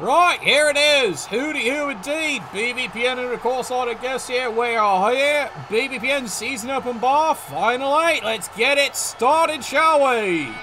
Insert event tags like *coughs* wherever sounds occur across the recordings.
Right, here it is. Who do you indeed? BBPN and of course all the guests here. We are here. BBPN Season Open Bar, Final 8. Let's get it started, shall we?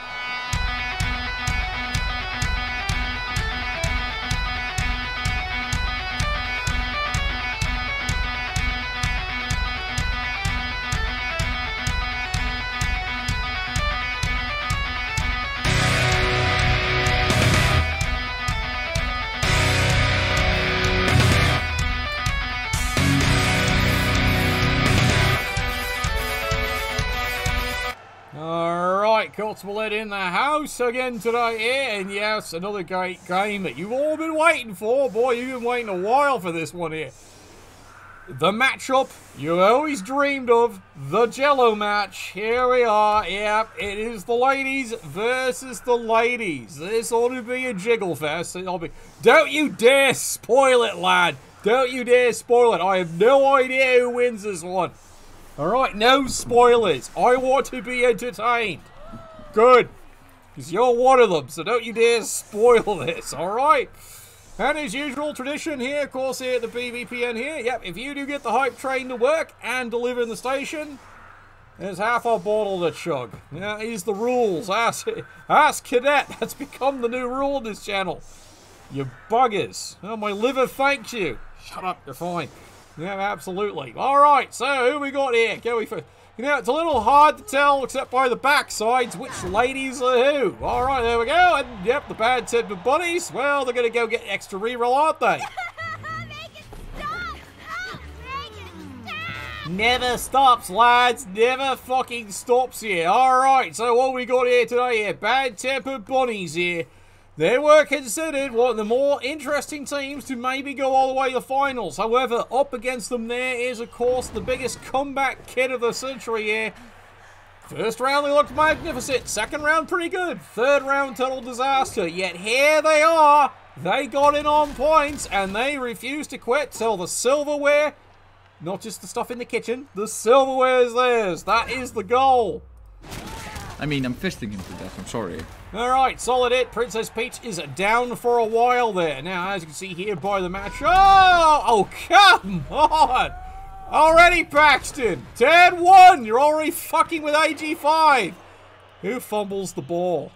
House again today here, and yes, another great game that you've all been waiting for. Boy, you've been waiting a while for this one here. The matchup you always dreamed of, the Jello match. Here we are. Yep, it is the ladies versus the ladies. This ought to be a jiggle fest. It'll be. Don't you dare spoil it, lad. Don't you dare spoil it. I have no idea who wins this one. Alright, no spoilers. I want to be entertained. Good. You're one of them, so don't you dare spoil *laughs* this, alright? And as usual, tradition here, of course, here at the BBPN here. Yep, if you do get the hype train to work and deliver in the station, there's half a bottle to chug. Yeah, these the rules. Ask, ask Cadet. *laughs* That's become the new rule on this channel. You buggers. Oh, my liver thanks you. Shut up, you're fine. Yeah, absolutely. All right, so who we got here? Can we? You know, it's a little hard to tell, except by the backsides, which ladies are who. All right, there we go. And yep, the bad tempered bunnies. Well, they're gonna go get extra reroll, aren't they? *laughs* Never stops, lads. Never fucking stops here. All right, so what we got here today? Here, bad tempered bunnies here. They were considered one of the more interesting teams to maybe go all the way to the finals. However, up against them there is, of course, the biggest comeback kid of the century here. First round, they looked magnificent. Second round, pretty good. Third round, total disaster. Yet here they are. They got in on points, and they refused to quit till the silverware, not just the stuff in the kitchen, the silverware is theirs. That is the goal. I mean, I'm fisting him to death. I'm sorry. All right, solid hit. Princess Peach is down for a while there. Now, as you can see here by the match. Oh, oh, come on. Already, Paxton. 10-1. You're already fucking with AG5. Who fumbles the ball?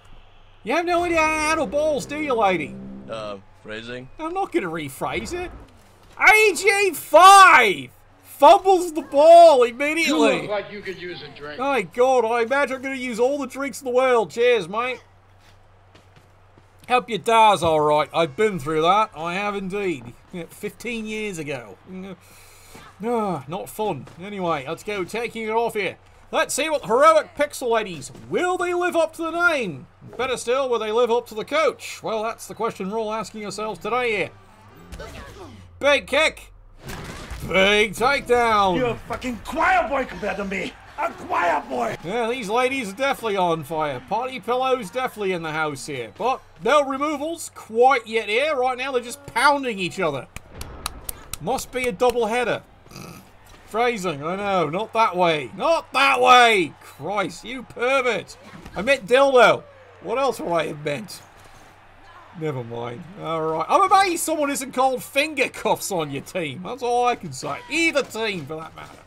You have no idea how to handle balls, do you, lady? Uh, phrasing? I'm not going to rephrase it. AG5 fumbles the ball immediately. You look like you could use a drink. My God, I imagine I'm going to use all the drinks in the world. Cheers, mate. Help your Daz, all right. I've been through that. I have indeed. 15 years ago. No, ah, not fun. Anyway, let's go taking it off here. Let's see what heroic pixel ladies. Will they live up to the name? Better still, will they live up to the coach? Well, that's the question we're all asking ourselves today here. Big kick. Big takedown. You're a fucking choir boy compared to me. A choir boy. Yeah, these ladies are definitely on fire. Party pillows definitely in the house here. But no removals quite yet here. Right now they're just pounding each other. Must be a double header. Phrasing, I know. Not that way. Not that way. Christ, you pervert. I meant dildo. What else would I have meant? Never mind. Alright. I'm amazed someone isn't called finger cuffs on your team. That's all I can say. Either team, for that matter.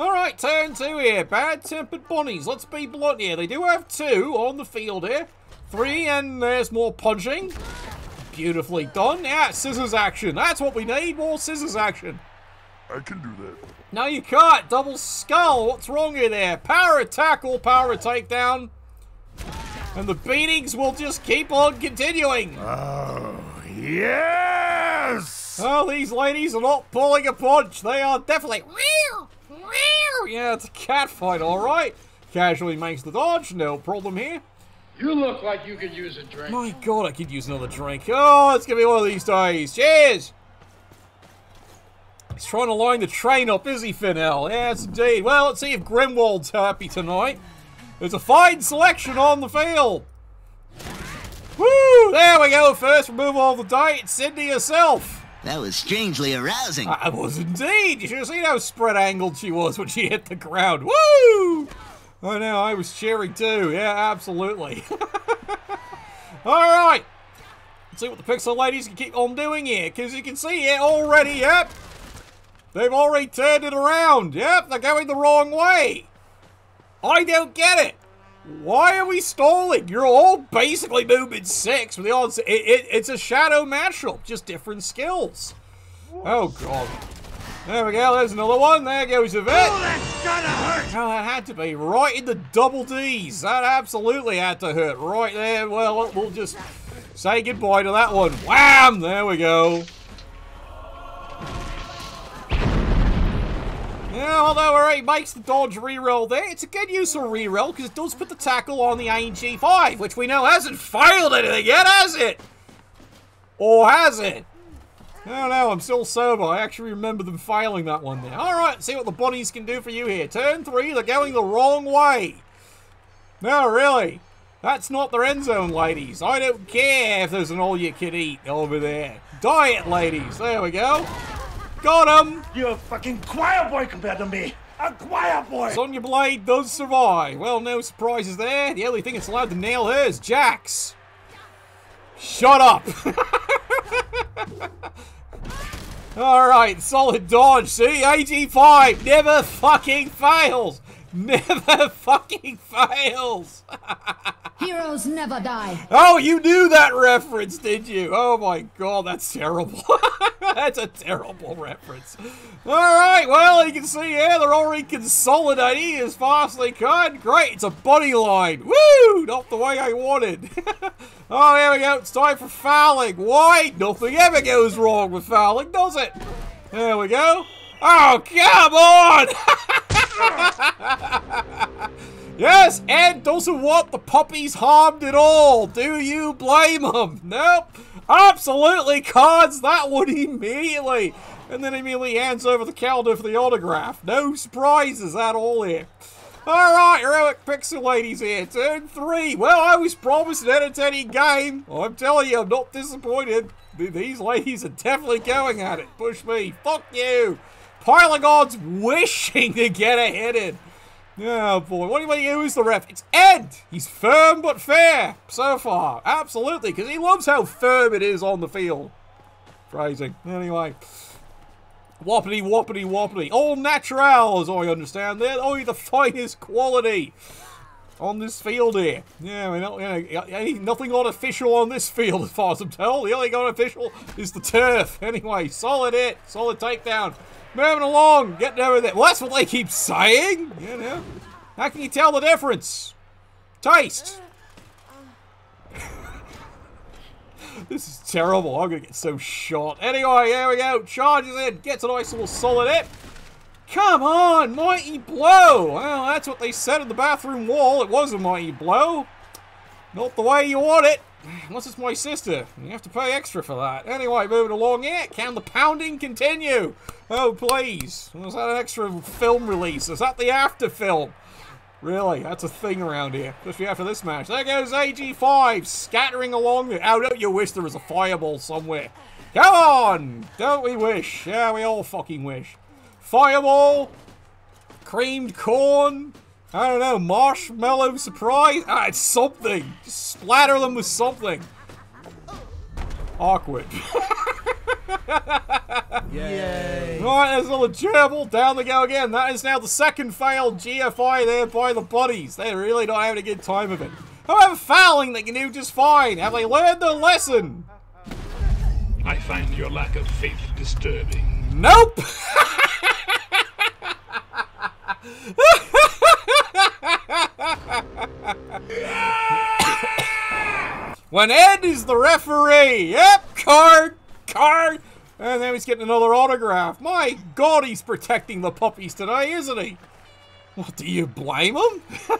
Alright, turn two here. Bad-tempered bunnies. Let's be blunt here. They do have two on the field here. Three, and there's more punching. Beautifully done. Yeah, scissors action. That's what we need. More scissors action. I can do that. No, you can't. Double skull. What's wrong here there? Power tackle, power takedown. And the beatings will just keep on continuing. Oh, yes! Oh, these ladies are not pulling a punch. They are definitely... Yeah, it's a cat fight, all right. Casually makes the dodge. No problem here. You look like you could use a drink. My God, I could use another drink. Oh, it's going to be one of these days. Cheers! He's trying to line the train up, is he, Fennell? Yes, indeed. Well, let's see if Grimwald's happy tonight. There's a fine selection on the field. Woo! There we go. First removal of the day. It's Cindy herself. That was strangely arousing. I was indeed. You should have seen how spread angled she was when she hit the ground. Woo! Oh, I know, I was cheering too. Yeah, absolutely. *laughs* All right. Let's see what the Pixel Ladies can keep on doing here. Because you can see here already, yep. They've already turned it around. Yep, they're going the wrong way. I don't get it. Why are we stalling? You're all basically movement six with the odds. It, it, it's a shadow matchup, just different skills. Oh, God. There we go. There's another one. There goes a bit. Oh, that's gotta hurt! Oh, that had to be right in the double D's. That absolutely had to hurt right there. Well, we'll just say goodbye to that one. Wham! There we go. Yeah, although it makes the dodge reroll there, it's a good use of reroll because it does put the tackle on the AG5, which we know hasn't failed anything yet, has it? Or has it? Don't know, I'm still sober. I actually remember them failing that one there. Alright, see what the bunnies can do for you here. Turn three, they're going the wrong way. No, really. That's not their end zone, ladies. I don't care if there's an all-you-can-eat over there. Diet, ladies. There we go. Got him. You're a fucking choir boy compared to me. A choir boy. Sonya Blade does survive. Well, no surprises there. The only thing it's allowed to nail her is Jax. Shut up. *laughs* Alright, solid dodge. See, AG5 never fucking fails. *laughs* Never fucking fails. *laughs* Heroes never die. Oh, you knew that reference, did you? Oh my god, that's terrible. *laughs* that's a terrible reference. Alright, well, you can see here they're already consolidating as fast as they can. Great, it's a buddy line. Woo! Not the way I wanted. oh, here we go. It's time for fouling. Why? Nothing ever goes wrong with fouling, does it? There we go. Oh, come on! *laughs* Yes, Ed doesn't want the puppies harmed at all. Do you blame him? Nope. Absolutely cards that one immediately. And then immediately hands over the calendar for the autograph. No surprises at all here. Alright, heroic pixel ladies here. Turn three. Well, I was promised an entertaining game. I'm telling you, I'm not disappointed. These ladies are definitely going at it. Push me. Fuck you. Piling on's wishing to get ahead in. Oh boy, what do you mean who's the ref? It's Ed! He's firm but fair so far. Absolutely, because he loves how firm it is on the field. Phrasing. Anyway. Whoppity, whoppity, whoppity. All natural, as I understand. They're only the finest quality on this field here. Yeah, we're not, you know, nothing artificial on this field as far as I'm told. The only artificial is the turf. Anyway, solid hit, solid takedown. Moving along, getting over there. Well, that's what they keep saying, you know. How can you tell the difference? Taste. *laughs* this is terrible. I'm to get so shot. Anyway, here we go. Charges in. Gets a nice little solid hit. Come on, mighty blow. Well, that's what they said on the bathroom wall. It was a mighty blow. Not the way you want it. Unless it's my sister. You have to pay extra for that. Anyway, moving along here. Can the pounding continue? Oh, please. Was that an extra film release? Is that the after film? Really? That's a thing around here. Especially after this match. There goes AG5 scattering along. Oh, don't you wish there was a fireball somewhere? Come on! Don't we wish? Yeah, we all fucking wish. Fireball, creamed corn, I don't know, marshmallow surprise? Ah, it's something. Just splatter them with something. Awkward. *laughs* Yay. Alright, there's another gerbil. Down they go again. That is now the second failed GFI there by the buddies. They're really not having a good time of it. However, fouling they can do just fine. Have they learned their lesson? I find your lack of faith disturbing. Nope! *laughs* *laughs* when Ed is the referee. Yep, card, card. And then he's getting another autograph. My God, he's protecting the puppies today, isn't he? What, do you blame him? *laughs*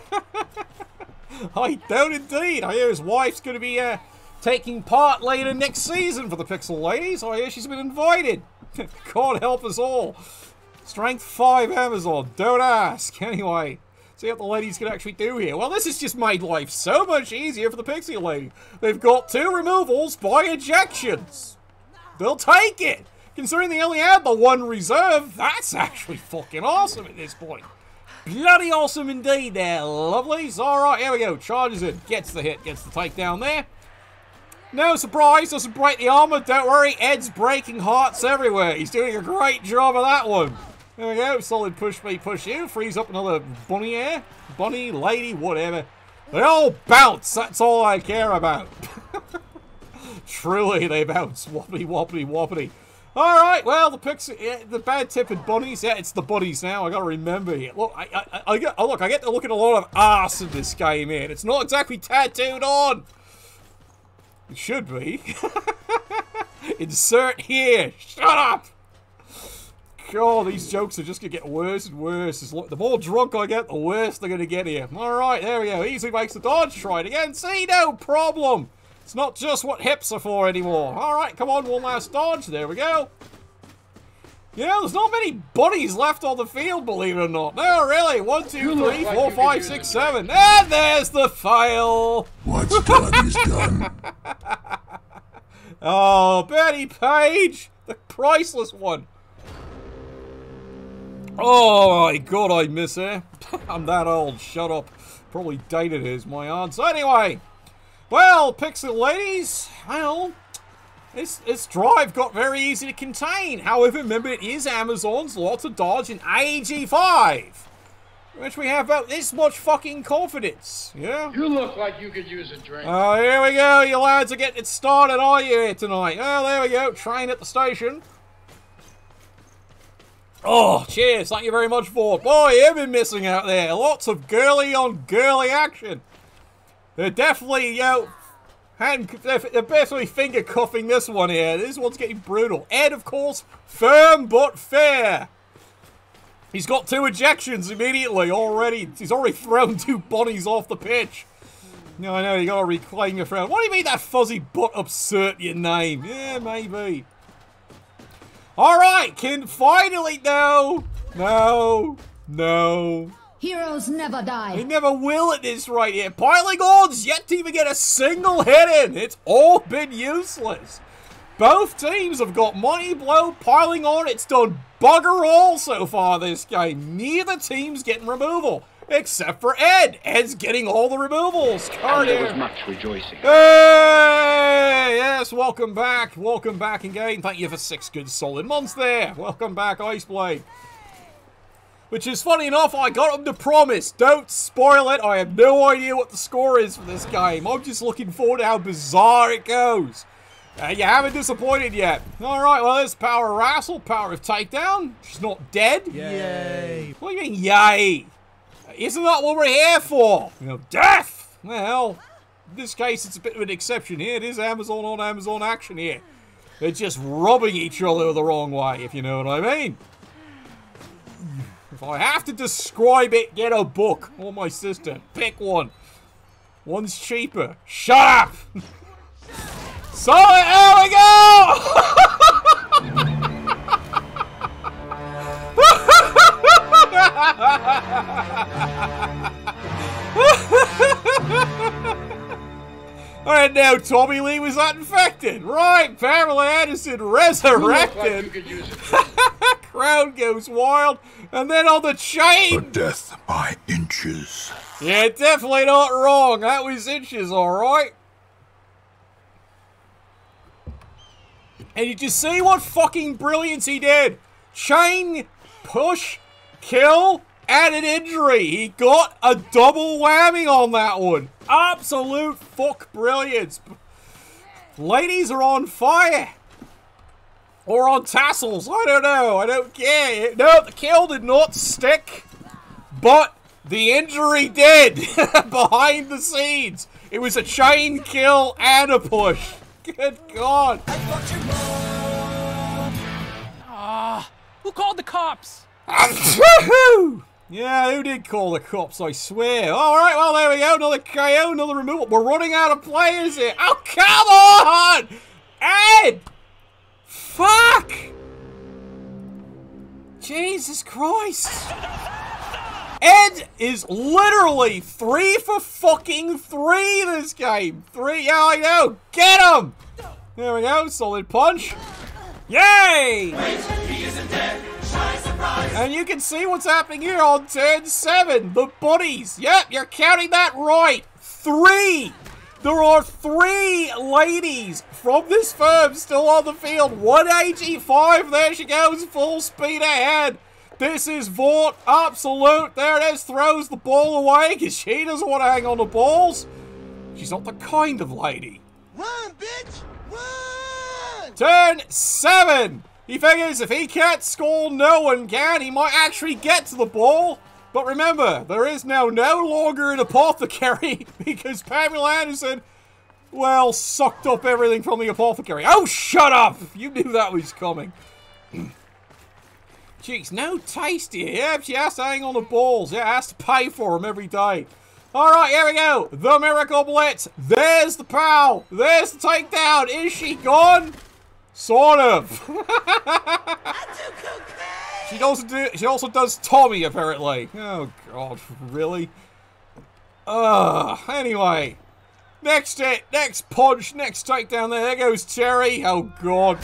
I don't indeed. I hear his wife's going to be uh, taking part later next season for the Pixel Ladies. I hear she's been invited. *laughs* God help us all. Strength 5 Amazon. Don't ask. Anyway, see what the ladies can actually do here. Well, this has just made life so much easier for the Pixie Lady. They've got two removals by ejections. They'll take it. Considering they only had the one reserve, that's actually fucking awesome at this point. Bloody awesome indeed there, lovelies. Alright, here we go. Charges it. Gets the hit. Gets the takedown there. No surprise, doesn't break the armor. Don't worry, Ed's breaking hearts everywhere. He's doing a great job of that one. There we go. Solid push me, push you. Frees up another bunny air. Bunny, lady, whatever. They all bounce. That's all I care about. *laughs* Truly, they bounce. Wobbly, wobbly, wobbly. All right, well, the pixie, yeah, the bad tipping bunnies. Yeah, it's the bunnies now. I gotta remember it. Look, I, I, I get, oh, look, I get to look at a lot of ass in this game, man. It's not exactly tattooed on. It should be. *laughs* Insert here. Shut up. God, these jokes are just gonna get worse and worse. The more drunk I get, the worse they're gonna get here. All right, there we go. Easy makes the dodge. Try it again. See, no problem. It's not just what hips are for anymore. All right, come on, one last dodge. There we go. Yeah, there's not many bodies left on the field, believe it or not. No, really. One, two, You three, like four, you could five, use six, a seven. And there's the fail. What's done is done. Oh, Bettie Page, the priceless one. Oh my god, I miss her. *laughs* I'm that old. Shut up. Probably dated her is my answer. Anyway, well, Pixel ladies, well, this this drive got very easy to contain. However, remember it is Amazon's lots of dodge in AG5, which we have about this much fucking confidence. Yeah. You look like you could use a drink. Oh, here we go. You lads are getting it started, are you, here tonight? Oh, there we go. Train at the station. Oh, cheers. Thank you very much, Ford. Boy, you've been missing out there. Lots of girly on girly action. They're definitely, you know, hand, they're, basically finger cuffing this one here. This one's getting brutal. Ed, of course, firm but fair. He's got two ejections immediately already. He's already thrown two bodies off the pitch. No, I know, you gotta reclaim your friend. What do you mean that fuzzy butt upset your name? Yeah, maybe. Alright, can finally no. No. No. Heroes never die. He never will at this right here. Piling on's yet to even get a single hit in. It's all been useless. Both teams have got money blow piling on. It's done bugger all so far this game. Neither team's getting removal. Except for Ed. Ed's getting all the removals. And there was much rejoicing. Hey! Yes, welcome back. Welcome back again. Thank you for six good solid months there. Welcome back, Iceblade. Which is funny enough, I got him to promise. Don't spoil it. I have no idea what the score is for this game. I'm just looking forward to how bizarre it goes. Uh, you haven't disappointed yet. Alright, well, there's Power of Wrestle, Power of Takedown. She's not dead. Yay. What do you mean, yay? Isn't that what we're here for? You know, death! Well, in this case, it's a bit of an exception here. It is Amazon on Amazon action here. They're just robbing each other the wrong way, if you know what I mean. If I have to describe it, get a book or my sister. Pick one. One's cheaper. Shut up! *laughs* so, there we go! *laughs* *laughs* And now Tommy Lee was not infected. Right, Pamela Anderson you look like you resurrected. could use a *laughs* drink. Crowd goes wild. And then on the chain. Death by inches. Yeah, definitely not wrong. That was inches, alright. And did you just see what fucking brilliance he did. Chain, push, kill, and an injury. He got a double whammy on that one. Absolute fuck brilliance. Ladies are on fire. Or on tassels. I don't know. I don't care. No, the kill did not stick. But the injury did *laughs* behind the scenes. It was a chain kill and a push. Good God. Ah, who called the cops? Yeah, who did call the cops? I swear. All right, well there we go. Another KO, another removal. We're running out of players here. Oh come on, Ed! Fuck! Jesus Christ! Ed is literally three for fucking three this game. Three, yeah, I know. Get him! There we go. Solid punch. Yay! And you can see what's happening here on turn seven. The buddies. Yep, you're counting that right. Three. There are three ladies from this firm still on the field. 185. There she goes, full speed ahead. This is Vought Absolute. There it is. Throws the ball away because she doesn't want to hang on the balls. She's not the kind of lady. Run, bitch! Run! Turn seven. He figures if he can't score, no one can. He might actually get to the ball. But remember, there is now no longer an apothecary *laughs* because Pamela Anderson, well, sucked up everything from the apothecary. Oh, shut up! You knew that was coming. *clears throat* Jeez, no tasty. Yep, she has to hang on the balls. Yeah, has to pay for them every day. All right, here we go. The Miracle Blitz. There's the pow. There's the takedown. Is she gone? Sort of. *laughs* *laughs* she also do. She also does Tommy apparently. Oh God, really? Ugh. Anyway, next hit, next punch, next takedown. There, there goes Terry. Oh God.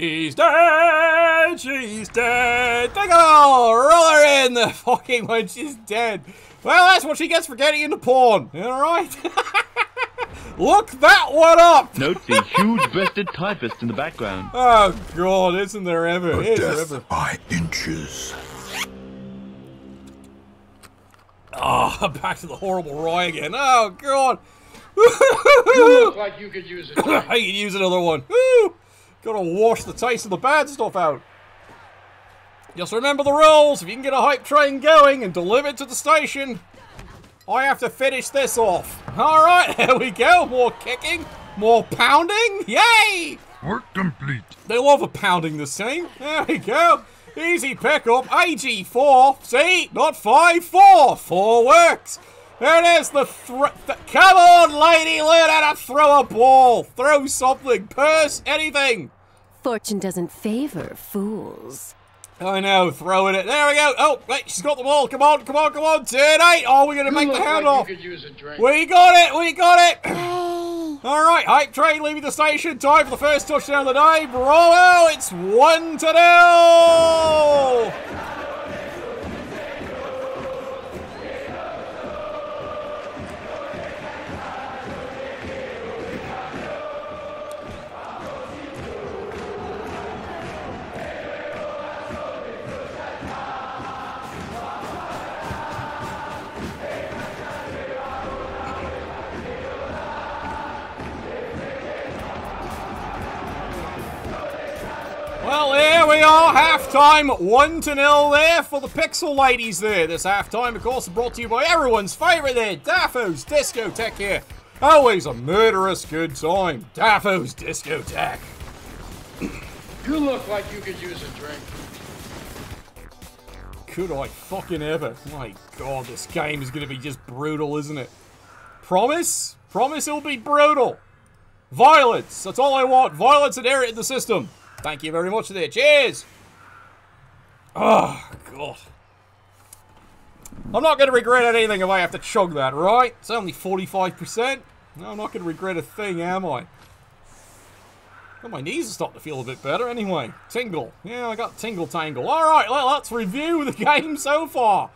She's dead! She's dead! Take all! Roll her in! The fucking when she's dead. Well, that's what she gets for getting into porn. Alright? *laughs* Look that one up! Note the huge breasted typist in the background. *laughs* Oh god, isn't there ever? A Is there death ever? by inches. Oh, *laughs* back to the horrible Roy again. Oh god! You look like you could use it. I could use another one. Woo! Gotta wash the taste of the bad stuff out. Just remember the rules. If you can get a hype train going and deliver it to the station, I have to finish this off. *laughs* Alright, *laughs* here we go. More kicking, more pounding. Yay! Work complete. They love a pounding this team. There we go. Easy pickup. AG4. See? Not 5, 4. 4 works. There it is. The thro- th Come on, lady. Learn how to throw a ball. Throw something. Purse. Anything. Fortune doesn't favor fools. I know. Throwing it. There we go. Oh, wait. She's got the ball. Come on. Come on. Come on. Turn 8. Oh, we're going to You make look the like handoff. you could use a drink. We got it. We got it. All right, hype train leaving the station. Time for the first touchdown of the day. Bravo! It's one to nil. Halftime, one to nil there for the Pixel ladies. There, this halftime, of course, brought to you by everyone's favorite there, Daffo's Discotheque here. Always a murderous good time, Daffo's Discotheque. You look like you could use a drink. Could I fucking ever? My God, this game is going to be just brutal, isn't it? Promise? Promise it'll be brutal. Violence. That's all I want. Violence and air it in the system. Thank you very much for that. Cheers. Oh, God. I'm not going to regret anything if I have to chug that, right? It's only 45%. No, I'm not going to regret a thing, am I? Well, my knees are starting to feel a bit better anyway. Tingle. Yeah, I got tingle tangle. Alright, well, let's review the *laughs* game so far.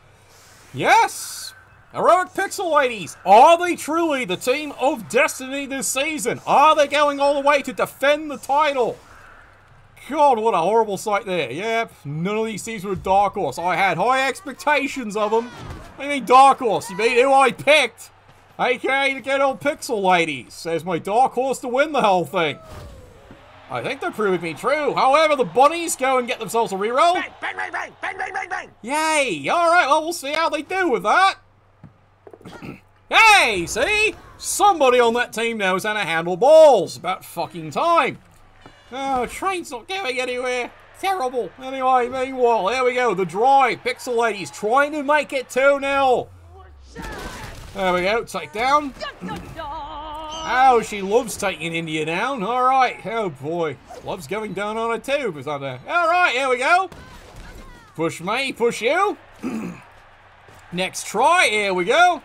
Yes! Heroic Pixel Ladies, are they truly the team of destiny this season? Are they going all the way to defend the title? God, what a horrible sight there. Yep, none of these teams were a Dark Horse. I had high expectations of them. I mean Dark Horse, you mean who I picked? AKA the good old Pixel Ladies. Says my Dark Horse to win the whole thing. I think they're proving me true. However, the bunnies go and get themselves a reroll. Bang, bang, bang, bang, bang, bang, bang, bang. Yay! Alright, well, we'll see how they do with that. *clears throat* hey, see? Somebody on that team knows how to handle balls. About fucking time. Oh, train's not going anywhere. Terrible. Anyway, meanwhile, there we go. The drive. Pixel Ladies trying to make it 2-0. There we go. Take down. Oh, she loves taking India down. All right. Oh, boy. Loves going down on her a tube or something. All right, here we go. Push me, push you. *clears throat* Next try, here we go.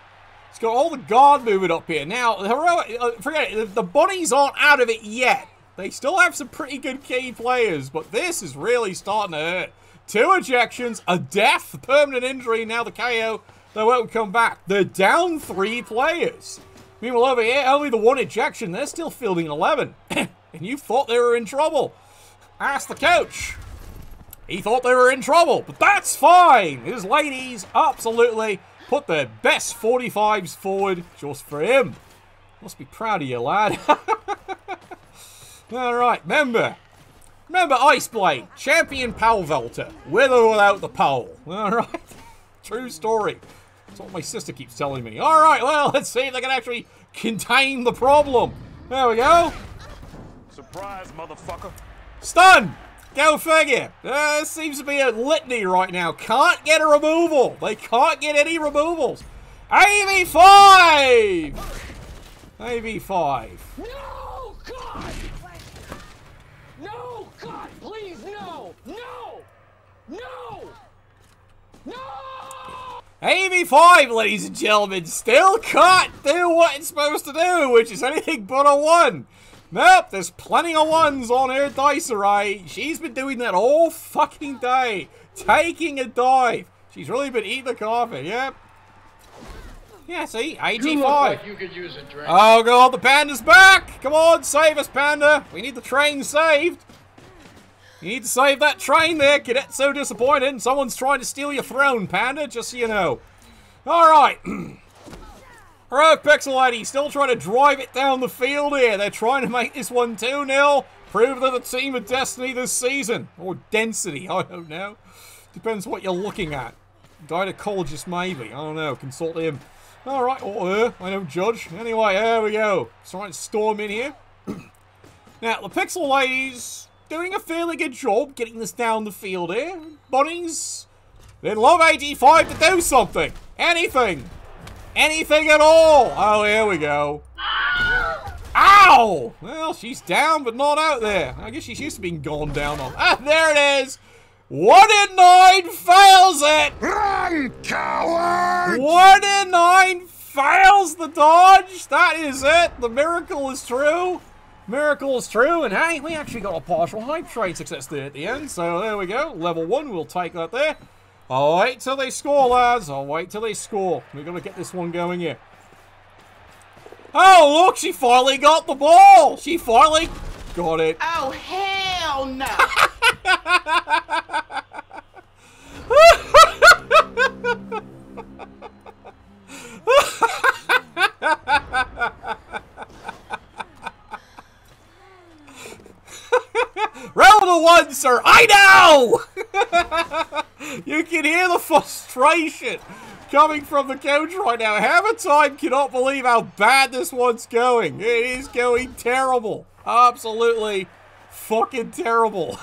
It's got all the guard movement up here. Now, the heroic, uh, forget it, the, the bunnies aren't out of it yet. They still have some pretty good key players, but this is really starting to hurt. Two ejections, a death, permanent injury, now the KO. They won't come back. They're down three players. Meanwhile, over here, only the one ejection. They're still fielding 11. *coughs* and you thought they were in trouble. Ask the coach. He thought they were in trouble, but that's fine. His ladies absolutely put their best 45s forward just for him. Must be proud of you, lad. *laughs* All right, remember. Remember Ice Blade, champion pole vaulter, with or without the pole. All right. *laughs* True story. That's what my sister keeps telling me. All right, well, *laughs* let's see if they can actually contain the problem. There we go. Surprise, motherfucker. Stun! Go figure. There seems to be a litany right now. Can't get a removal. They can't get any removals. AV5! AV5. No, God! No, No! No! No! No! AV5, ladies and gentlemen, still can't do what it's supposed to do, which is anything but a one. Nope, there's plenty of ones on her dice array. She's been doing that all fucking day. Taking a dive. She's really been eating the carpet, yep. Yeah, see, You look AG5. like you could use a drink. Oh god, the panda's back! Come on, save us, panda! We need the train saved! You need to save that train there, cadet. so disappointed. Someone's trying to steal your throne, panda, just so you know. Alright. Alright, *clears throat* Pixel Lady, still trying to drive it down the field here. They're trying to make this one 2-0. Prove they're the team of destiny this season. Or density, *laughs* I don't know. Depends what you're looking at. Gynecologist, maybe. I don't know. Consult him. Alright, or her. I don't judge. Anyway, there we go. Trying to storm in here. *clears throat* now, the Pixel Ladies doing a fairly good job getting this down the field here. Bunnies, they'd love 85 to do something. Anything. Anything at all. Oh, here we go. Ow! Well, she's down, but not out there. I guess she's used to being gone down on. Ah, there it is. One in nine fails it. Run, coward! One in nine fails the dodge. That is it. The miracle is true. Miracle is true. And hey, we actually got a partial hype train success there at the end. So there we go. Level one. We'll take that there. I'll wait till they score, lads. I'll wait till they score. We're going to get this one going here. Oh, look. She finally got the ball. She finally got it. Oh, hell no. *laughs* The one, sir. I know. *laughs* you can hear the frustration coming from the coach right now. Hammer time cannot believe how bad this one's going. It is going terrible. Absolutely fucking terrible.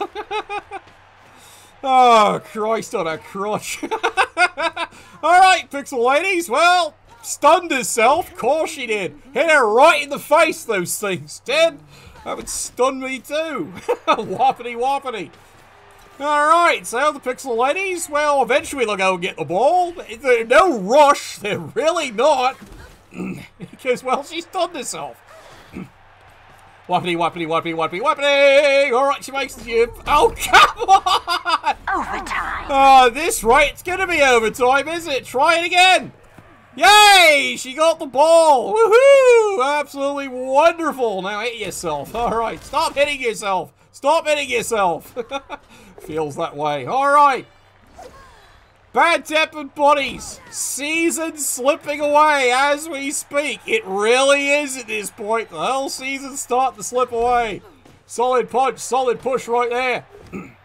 *laughs* oh, Christ on a crutch. *laughs* All right, Pixel Ladies. Well, stunned herself. Of course she did. Hit her right in the face, those things did. That would stun me too. *laughs* whoppity whoppity. Alright, so the Pixel Ladies, well, eventually they'll go get the ball. They're no rush. They're really not. *clears throat* because, well, she stunned herself. *clears throat* Whoppity, whoppity, whoppity, whoppity, whoppity! Alright, she makes the jump. Oh, *laughs* come on! Overtime. Oh, this right, it's gonna be overtime, isn't it? Try it again! Yay! She got the ball! Woohoo! Absolutely wonderful! Now hit yourself. *laughs* Alright, stop hitting yourself! Stop hitting yourself! *laughs* Feels that way. Alright! Bad tempered bodies! Season slipping away as we speak. It really is at this point. The whole season's starting to slip away. Solid punch, solid push right there. *clears throat*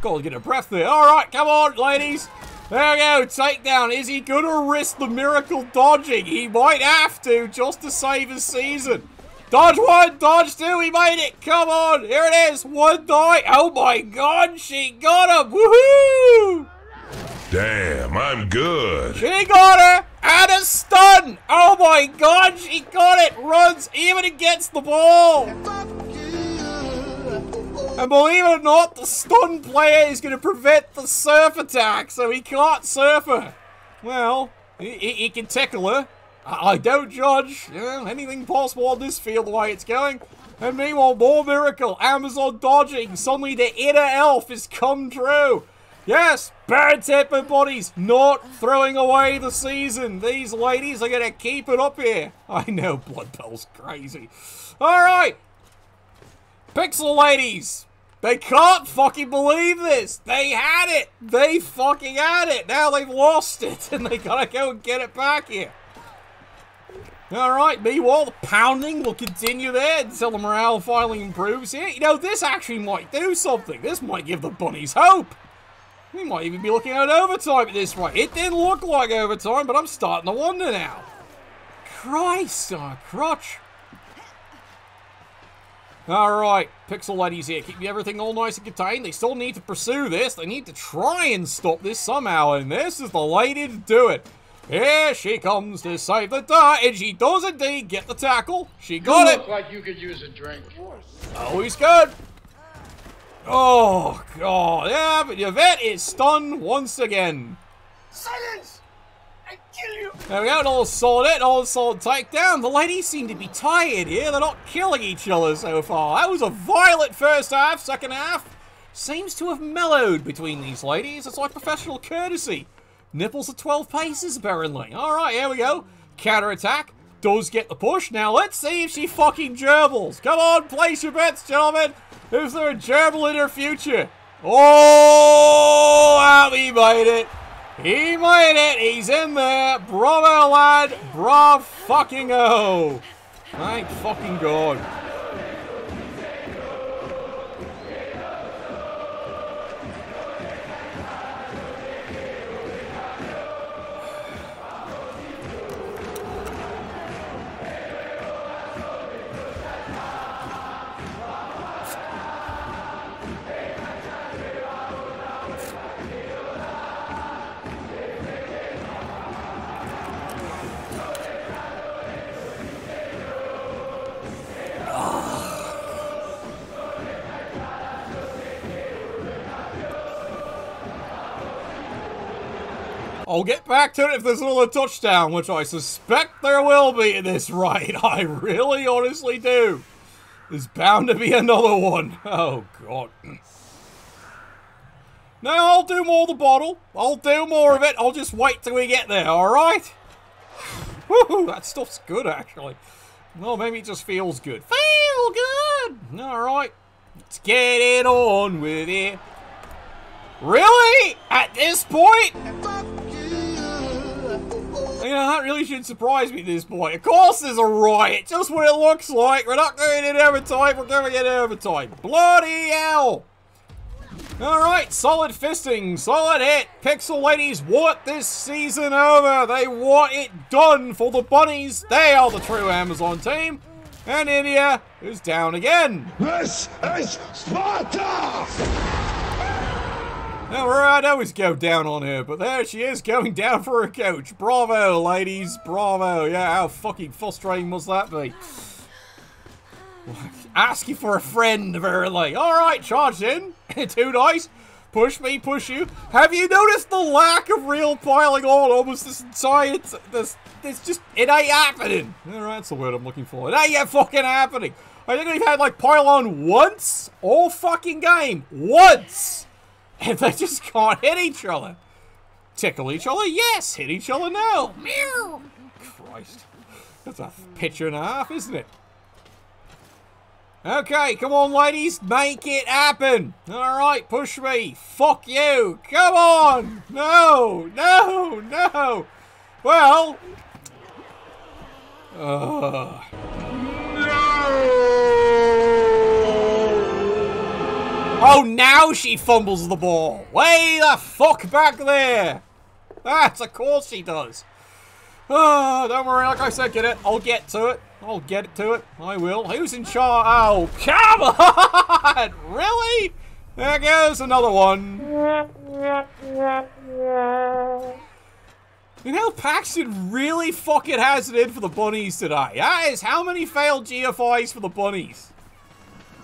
Gotta get a breath there. Alright, come on, ladies. There we go, takedown. Is he gonna risk the miracle dodging? He might have to just to save his season. Dodge one, dodge two, he made it. Come on, here it is. One die. Oh my god, she got him. Woohoo! Damn, I'm good. She got her! And a stun! Oh my god, she got it! Runs even against the ball! And believe it or not, the stun player is going to prevent the surf attack, so he can't surf her. Well, he, he, he can tickle her. I, I don't judge. Anything possible on this field the way it's going. And meanwhile, more miracle. Amazon dodging. Suddenly the inner elf has come true. Yes, bad temper bodies not throwing away the season. These ladies are going to keep it up here. I know Blood Bowl's crazy. All right. Pixel ladies. They can't fucking believe this. They had it. They fucking had it. Now they've lost it *laughs* and they gotta go and get it back here. Alright, meanwhile, the pounding will continue there until the morale finally improves here. You know, this actually might do something. This might give the bunnies hope. We might even be looking at overtime at this rate. It didn't look like overtime, but I'm starting to wonder now. Christ oh, on a crotch. Alright, Pixel Ladies here, keeping everything all nice and contained. They still need to pursue this. They need to try and stop this somehow, and this is the lady to do it. Here she comes to save the day, and she does indeed get the tackle. She got you it. look like you could use a drink. Oh, Always good. Oh, God. Yeah, but Yvette is stunned once again. Silence! There we go, all solid hit, all solid takedown. The ladies seem to be tired here. They're not killing each other so far. That was a violent first half, second half. Seems to have mellowed between these ladies. It's like professional courtesy. Nipples at 12 paces, apparently. Alright, here we go. Counter attack. Does get the push. Now let's see if she fucking gerbils. Come on, place your bets, gentlemen. Is there a gerbil in her future? Oh, he made it. He made it. He's in there. Bravo, lad. Bravo fucking oh. Thank fucking God. I'll get back to it if there's another touchdown, which I suspect there will be in this right. *laughs* I really honestly do. There's bound to be another one. Oh, God. No, I'll do more of the bottle. I'll do more of it. I'll just wait till we get there, alright? *sighs* Woohoo, that stuff's good, actually. Well, maybe it just feels good. Feel good! Alright. Let's get it on with it. Really? At this point? You know, that really shouldn't surprise me at this point. Of course there's a riot, just what it looks like. We're not going in overtime, we're going in overtime. Bloody hell! Alright, solid fisting, solid hit. Pixel ladies want this season over. They want it done for the bunnies. They are the true Amazon team. And India is down again. This is Sparta! Now, I'd always go down on her, but there she is going down for a coach. Bravo, ladies. Bravo. Yeah, how fucking frustrating must that be? *sighs* Ask you for a friend, verily. Alright, charge in. *laughs* Too nice. Push me, push you. Have you noticed the lack of real piling on almost this entire... This, this just... It ain't happening. Alright, that's the word I'm looking for. It ain't fucking happening. I think we've had, like, pile on once all fucking game. Once! *laughs* And they just can't hit each other. Tickle each other? Yes. Hit each other? No. Meow. Christ. That's a picture and a half, isn't it? Okay, come on, ladies. Make it happen. All right, push me. Fuck you. Come on. No, no, no. Well. Uh, Oh, now she fumbles the ball. Way the fuck back there. That's of course she does. Oh, don't worry, like I said, get it. I'll get to it. I'll get to it. I will. Who's in charge? Oh, come on! *laughs* Really? There goes another one. You know, Paxton really fucking has it in for the bunnies today. That is how many failed GFIs for the bunnies?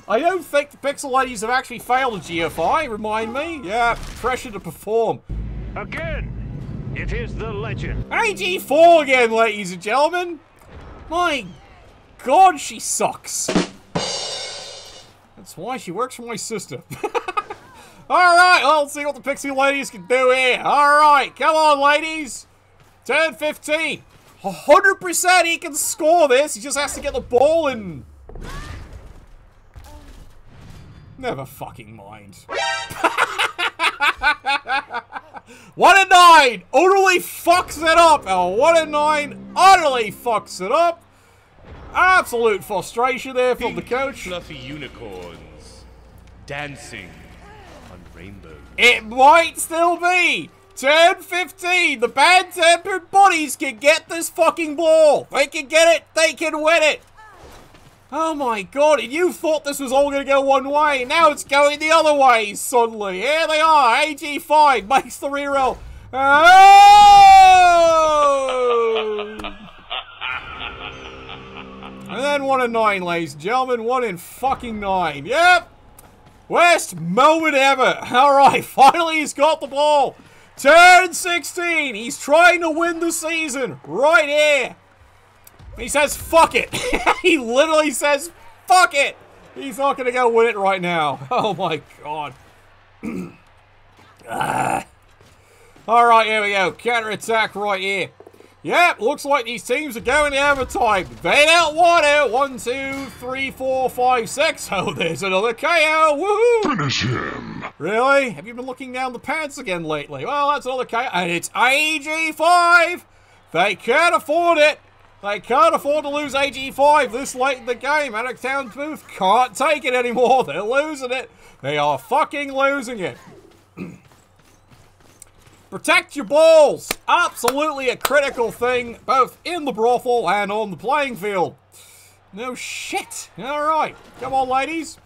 I don't think the Pixel Ladies have actually failed GFI, remind me. Yeah, pressure to perform. Again, it is the legend. AG4 again, ladies and gentlemen. My god, she sucks. That's why she works for my sister. *laughs* Alright, well, let's see what the Pixie ladies can do here. Alright, come on, ladies. Turn 15. 100% he can score this. He just has to get the ball and... Never fucking mind. *laughs* one and nine utterly fucks it up. Oh, one and nine utterly fucks it up. Absolute frustration there from the coach. Fluffy unicorns dancing on rainbows. It might still be. Turn 15. The bad-tempered bodies can get this fucking ball. They can get it. They can win it. Oh my god, and you thought this was all going to go one way. Now it's going the other way suddenly. Here they are. AG5 makes the reroll. Oh! and then one in nine, ladies and gentlemen. One in fucking nine. Yep. Worst moment ever. All right, finally he's got the ball. Turn 16. He's trying to win the season right here. He says, fuck it. *laughs* he literally says, fuck it. He's not going to go win it right now. *laughs* Oh my god. *clears throat* ah. Alright, here we go. Counter attack right here. Yep, looks like these teams are going to overtime. They don't want it. One, two, three, four, five, six. *laughs* Oh, there's another KO. Woohoo! Finish him. Really? Have you been looking down the pants again lately? Well, that's another KO. And it's AG5. They can't afford it. They can't afford to lose AG5 this late in the game. Town Booth can't take it anymore. *laughs* They're losing it. They are fucking losing it. *clears throat* Protect your balls. Absolutely a critical thing, both in the brothel and on the playing field. No shit. All right. Come on, ladies.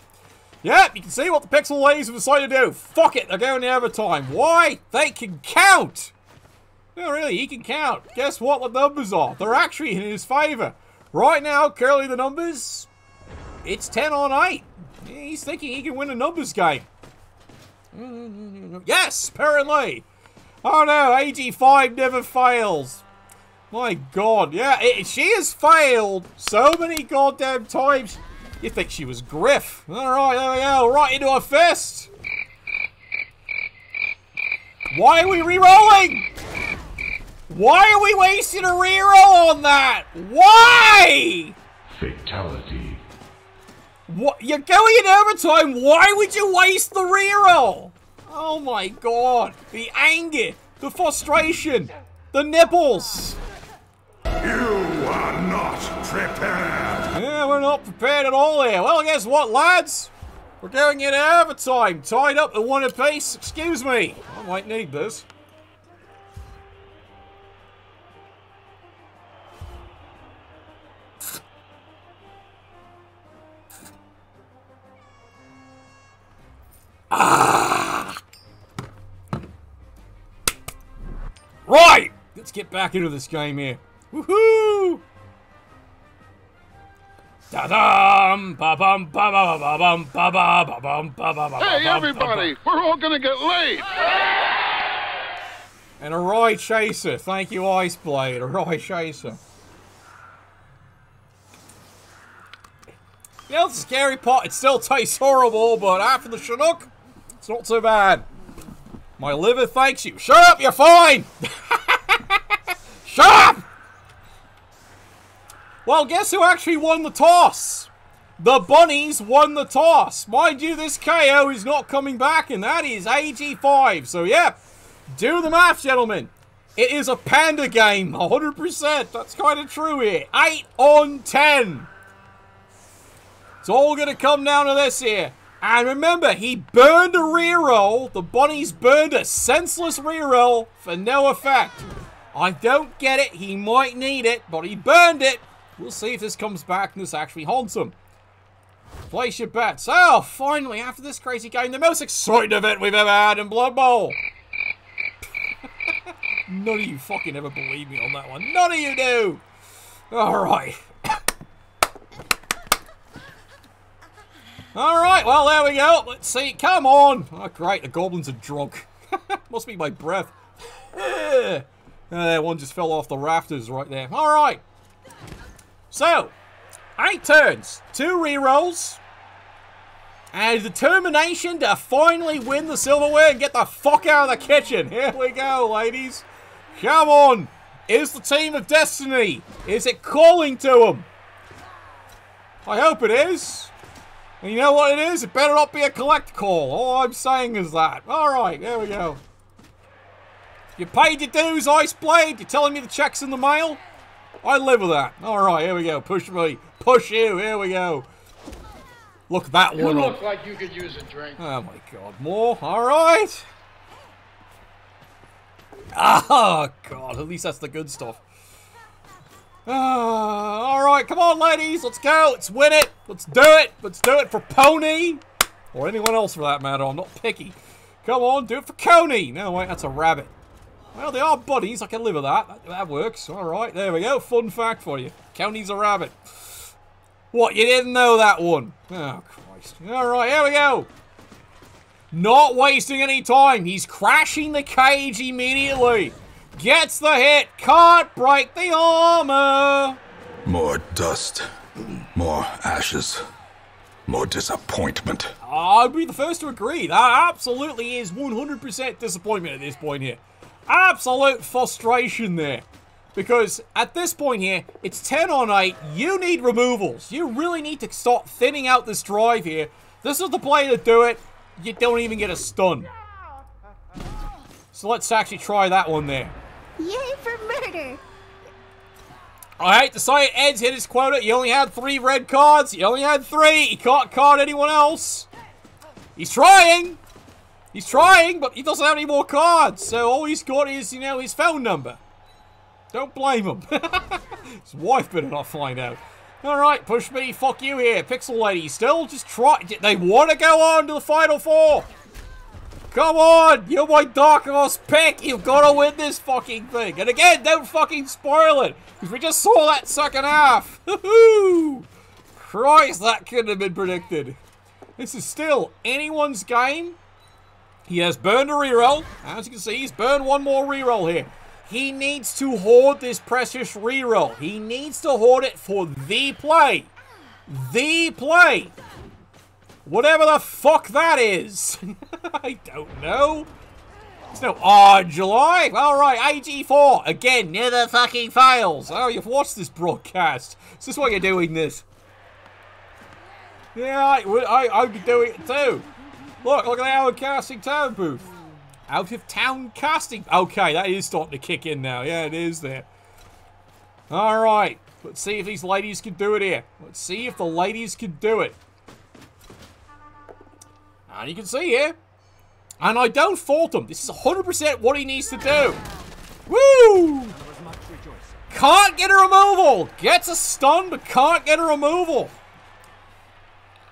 Yep, you can see what the Pixel ladies have decided to do. Fuck it, they're going to overtime. Why? They can count. No, really, he can count. Guess what the numbers are? They're actually in his favour. Right now, currently the numbers, it's 10 on 8. He's thinking he can win a numbers game. Yes, apparently. Oh no, AG5 never fails. My god, yeah, it, she has failed so many goddamn times. You think she was Griff. Alright, there we go, right into her fist. Why are we re-rolling? Why are we wasting a reroll on that? Why? Fatality. What? You're going in overtime. Why would you waste the reroll? Oh my god. The anger. The frustration. The nipples. You are not prepared. Yeah, we're not prepared at all here. Well, guess what, lads? We're going in overtime. Tied up at one apiece. Excuse me. I might need this. Ah! Right! Let's get back into this game here. Woohoo! Da-dum! Ba-bum, ba-ba-ba-bum, ba-ba-ba-bum, ba-ba-ba-bum, Hey, everybody! We're all gonna get laid! And a Roy Chaser. Thank you, Iceblade. A Roy Chaser. You know, the scary part, it still tastes horrible, but after the Chinook, it's not so bad. My liver thanks you. Shut up, you're fine! *laughs* Shut up! Well, guess who actually won the toss? The Bunnies won the toss. Mind you, this KO is not coming back, and that is AG5. So, yeah, do the math, gentlemen. It is a panda game, 100%. That's kind of true here. 8 on 10. It's all going to come down to this here. And remember, he burned a reroll. The bunnies burned a senseless reroll for no effect. I don't get it. He might need it, but he burned it. We'll see if this comes back and this actually haunts him. Place your bets. Oh, finally, after this crazy game, the most exciting event we've ever had in Blood Bowl. *laughs* None of you fucking ever believe me on that one. None of you do. All right. All right, well, there we go. Let's see. Come on. Oh, great. The goblins are drunk. *laughs* Must be my breath. *laughs* uh, one just fell off the rafters right there. All right. So, eight turns, two rerolls. and determination to finally win the silverware and get the fuck out of the kitchen. Here we go, ladies. Come on. Is the team of destiny? Is it calling to them? I hope it is. And you know what it is? It better not be a collect call. All I'm saying is that. Alright, there we go. You paid your dues, Ice Blade. You're telling me the check's in the mail? I live with that. Alright, here we go. Push me. Push you. Here we go. Look that You one look up. like you could use a drink. Oh my god. More? Alright. Oh god. At least that's the good stuff. Ah, Alright, come on, ladies. Let's go. Let's win it. Let's do it. Let's do it for Pony. Or anyone else for that matter. I'm not picky. Come on, do it for Coney. No, wait, that's a rabbit. Well, they are buddies. I can live with that. That, that works. Alright, there we go. Fun fact for you. Coney's a rabbit. What, you didn't know that one? Oh, Christ. Alright, here we go. Not wasting any time. He's crashing the cage immediately. Gets the hit. Can't break the armor. More dust. More ashes. More disappointment. I'd be the first to agree. That absolutely is 100% disappointment at this point here. Absolute frustration there. Because at this point here, it's 10 on 8. You need removals. You really need to start thinning out this drive here. This is the play to do it. You don't even get a stun. So let's actually try that one there. Yay for murder! To say it, Ed's hit his quota. He only had three red cards. He only had three. He can't card anyone else. He's trying. He's trying, but he doesn't have any more cards. So all he's got is, you know, his phone number. Don't blame him. *laughs* his wife better not find out. Alright, push me, fuck you here. Pixel Lady, still just try. They want to go on to the Final Four. Come on, you're my dark horse pick. You've got to win this fucking thing. And again, don't fucking spoil it. Because we just saw that second half. *laughs* Hoo-hoo! Christ, that couldn't have been predicted. This is still anyone's game. He has burned a reroll. As you can see, he's burned one more reroll here. He needs to hoard this precious reroll. He needs to hoard it for the play. The play. Whatever the fuck that is. *laughs* I don't know. It's no odd July. Alright, AG4. Again, never fucking fails. Oh, you've watched this broadcast. Is this why you're doing this? Yeah, I, I, I'd be doing it too. Look, look at the of Casting Town booth. Out of Town Casting. Okay, that is starting to kick in now. Yeah, it is there. Alright, let's see if these ladies can do it here. Let's see if the ladies can do it. And you can see here. And I don't fault him. This is 100% what he needs to do. Woo! Can't get a removal. Gets a stun, but can't get a removal.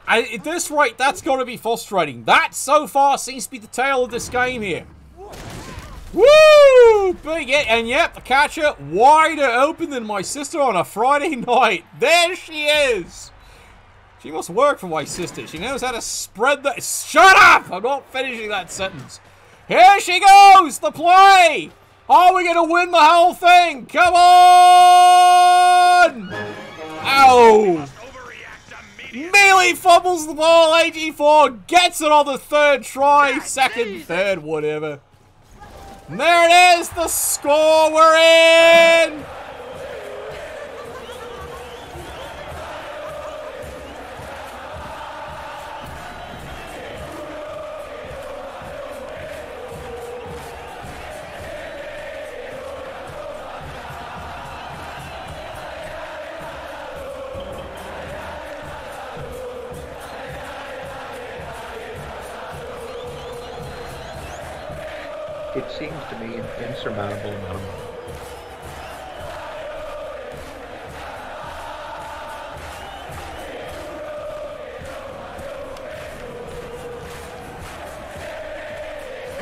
I, at this rate, that's got to be frustrating. That, so far, seems to be the tail of this game here. Woo! Big hit. And yep, the catcher wider open than my sister on a Friday *laughs* night. There she is. She must work for my sister. She knows how to spread the... Shut up! I'm not finishing that sentence. Here she goes! The play! Are we going to win the whole thing? Come on! Ow! Melee fumbles the ball. AG4 gets it on the third try. Second, third, whatever. And there it is. The score. We're in.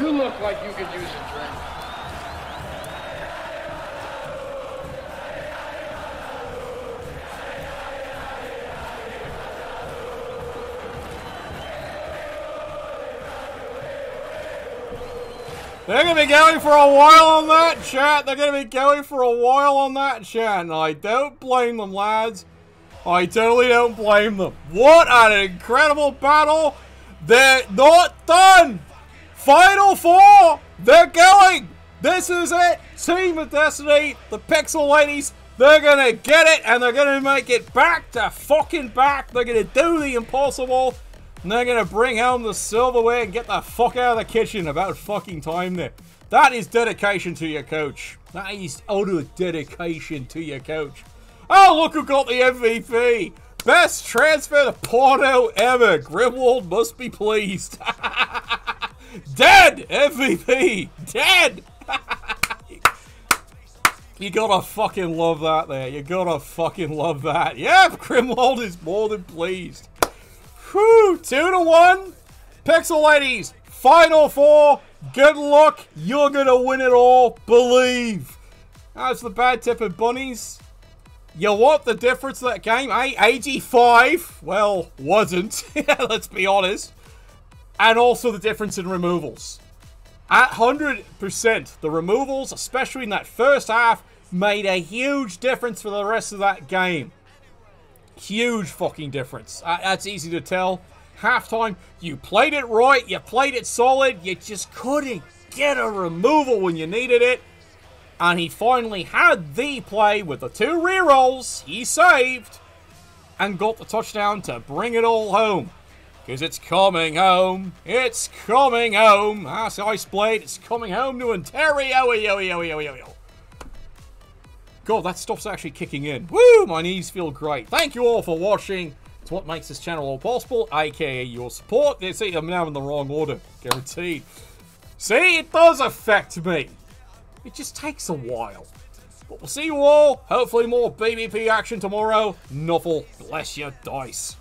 You look like you could use a drink. They're to be going for a while on that chat. They're to be going for a while on that chat. And I don't blame them, lads. I totally don't blame them. What an incredible battle. They're not done. Final four. They're going. This is it. Team of Destiny, the Pixel Ladies. They're to get it and they're to make it back to fucking back. They're to do the impossible. And they're to bring home the silverware and get the fuck out of the kitchen about fucking time there. That is dedication to your coach. That is utter dedication to your coach. Oh, look who got the MVP. Best transfer to Porto ever. Grimwald must be pleased. *laughs* Dead MVP. Dead. *laughs* you gotta fucking love that there. You gotta fucking love that. Yep, Grimwald is more than pleased. Whew, two to one. Pixel ladies, final four. Good luck. You're gonna win it all. Believe. That's the bad tip of bunnies. You want the difference of that game, eh? 85, well, wasn't, *laughs* let's be honest. And also the difference in removals. At 100%, the removals, especially in that first half, made a huge difference for the rest of that game. Huge fucking difference. Uh, that's easy to tell. Halftime, you played it right, you played it solid, you just couldn't get a removal when you needed it. And he finally had the play with the two rerolls he saved and got the touchdown to bring it all home. Because it's coming home. It's coming home. Ah, That's Ice Blade. It's coming home to Ontario. Yo, yo, yo, yo, yo. God, that stuff's actually kicking in. Woo! My knees feel great. Thank you all for watching. It's what makes this channel all possible, aka your support. See, I'm now in the wrong order. Guaranteed. See, it does affect me. It just takes a while. But we'll see you all. Hopefully more BBP action tomorrow. Nuffle, bless your dice.